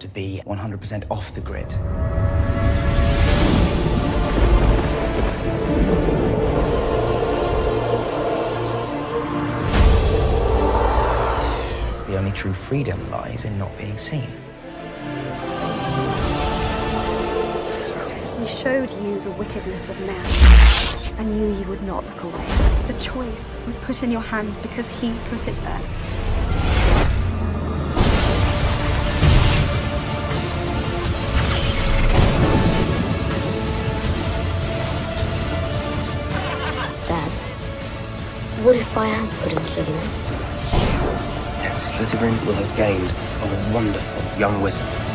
to be 100% off the grid. The only true freedom lies in not being seen. We showed you the wickedness of man and knew you would not look away. The choice was put in your hands because he put it there. What if I am put in Slytherin? Then Slytherin will have gained a wonderful young wizard.